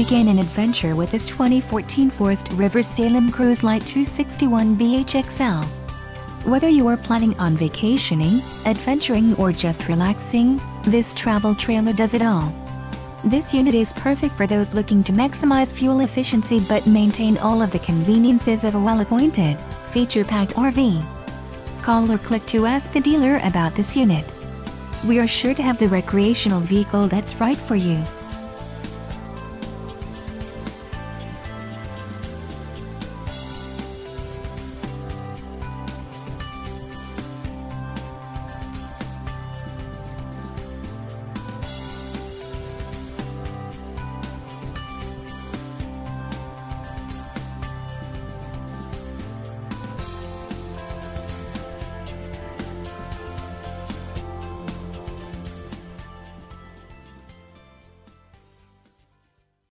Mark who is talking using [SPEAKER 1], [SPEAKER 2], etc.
[SPEAKER 1] begin an adventure with this 2014 Forest River Salem Cruise Lite 261 BHXL. Whether you are planning on vacationing, adventuring or just relaxing, this travel trailer does it all. This unit is perfect for those looking to maximize fuel efficiency but maintain all of the conveniences of a well-appointed, feature-packed RV. Call or click to ask the dealer about this unit. We are sure to have the recreational vehicle that's right for you.